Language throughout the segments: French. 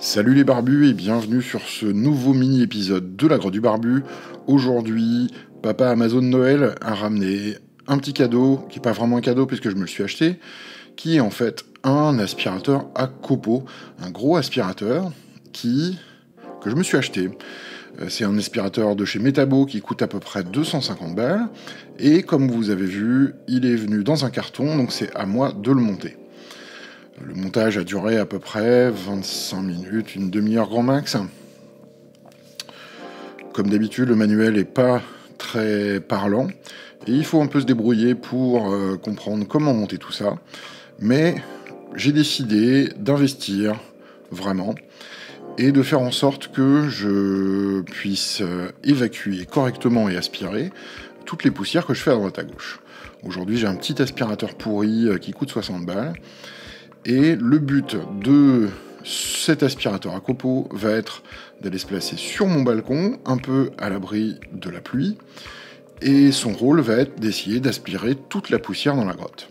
Salut les barbus et bienvenue sur ce nouveau mini-épisode de la Grotte du Barbu. Aujourd'hui, papa Amazon Noël a ramené un petit cadeau, qui n'est pas vraiment un cadeau puisque je me le suis acheté, qui est en fait un aspirateur à copeaux, un gros aspirateur qui que je me suis acheté. Euh, c'est un aspirateur de chez Metabo qui coûte à peu près 250 balles. Et comme vous avez vu, il est venu dans un carton, donc c'est à moi de le monter. Le montage a duré à peu près 25 minutes, une demi-heure grand max. Comme d'habitude, le manuel n'est pas très parlant et il faut un peu se débrouiller pour euh, comprendre comment monter tout ça. Mais j'ai décidé d'investir vraiment et de faire en sorte que je puisse euh, évacuer correctement et aspirer toutes les poussières que je fais à droite à gauche. Aujourd'hui, j'ai un petit aspirateur pourri euh, qui coûte 60 balles. Et le but de cet aspirateur à copeaux va être d'aller se placer sur mon balcon, un peu à l'abri de la pluie. Et son rôle va être d'essayer d'aspirer toute la poussière dans la grotte.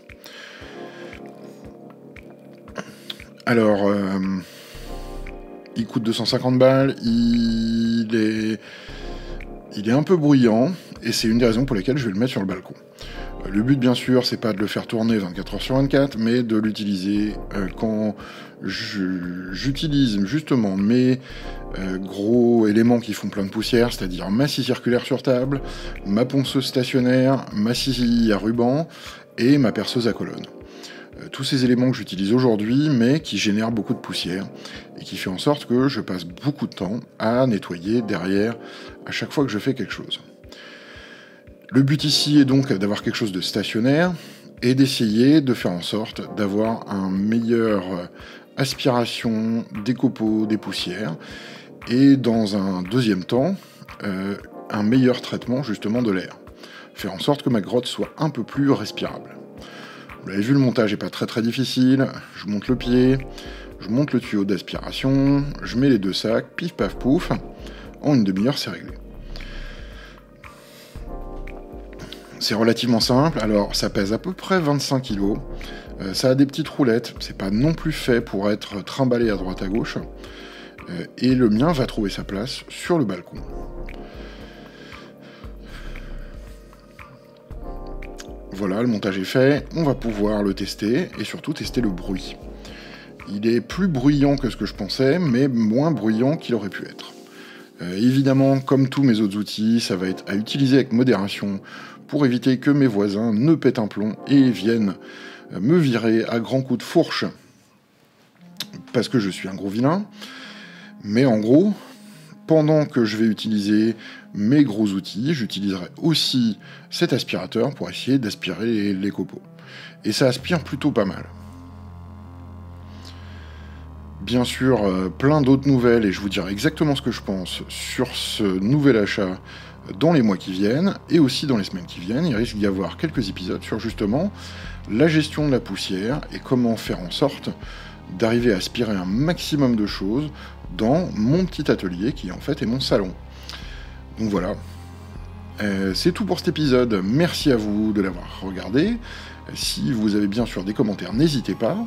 Alors, euh, il coûte 250 balles, il est, il est un peu bruyant, et c'est une des raisons pour lesquelles je vais le mettre sur le balcon. Euh, le but, bien sûr, c'est pas de le faire tourner 24 heures sur 24, mais de l'utiliser euh, quand j'utilise justement mes euh, gros éléments qui font plein de poussière, c'est-à-dire ma scie circulaire sur table, ma ponceuse stationnaire, ma scie à ruban et ma perceuse à colonne. Euh, tous ces éléments que j'utilise aujourd'hui, mais qui génèrent beaucoup de poussière, et qui fait en sorte que je passe beaucoup de temps à nettoyer derrière à chaque fois que je fais quelque chose. Le but ici est donc d'avoir quelque chose de stationnaire et d'essayer de faire en sorte d'avoir un meilleur euh, aspiration des copeaux, des poussières, et dans un deuxième temps, euh, un meilleur traitement justement de l'air. Faire en sorte que ma grotte soit un peu plus respirable. Vous l'avez vu, le montage n'est pas très très difficile. Je monte le pied, je monte le tuyau d'aspiration, je mets les deux sacs, pif paf pouf. En une demi-heure, c'est réglé. C'est relativement simple. Alors, ça pèse à peu près 25 kg. Euh, ça a des petites roulettes. C'est pas non plus fait pour être trimballé à droite à gauche. Euh, et le mien va trouver sa place sur le balcon. Voilà, le montage est fait, on va pouvoir le tester et surtout tester le bruit. Il est plus bruyant que ce que je pensais, mais moins bruyant qu'il aurait pu être. Euh, évidemment, comme tous mes autres outils, ça va être à utiliser avec modération pour éviter que mes voisins ne pètent un plomb et viennent euh, me virer à grands coups de fourche parce que je suis un gros vilain. Mais en gros, pendant que je vais utiliser mes gros outils, j'utiliserai aussi cet aspirateur pour essayer d'aspirer les, copeaux. Et ça aspire plutôt pas mal. Bien sûr, euh, plein d'autres nouvelles, et je vous dirai exactement ce que je pense sur ce nouvel achat dans les mois qui viennent, et aussi dans les semaines qui viennent. Il risque d'y avoir quelques épisodes sur justement la gestion de la poussière et comment faire en sorte d'arriver à aspirer un maximum de choses dans mon petit atelier qui en fait est mon salon. Donc voilà. Euh, c'est tout pour cet épisode. Merci à vous de l'avoir regardé. Si vous avez bien sûr des commentaires, n'hésitez pas.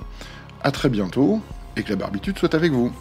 À très bientôt et que la barbitude soit avec vous.